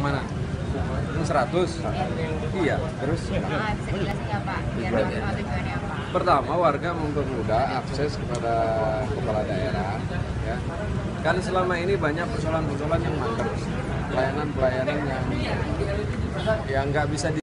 Yang mana? Yang 100? Iya, terus? Bisa jelasin apa? Pertama, warga mempermudah akses kepada kepala daerah. Ya. Kan selama ini banyak persoalan-persoalan yang mandek. Pelayanan-pelayanan yang yang nggak bisa di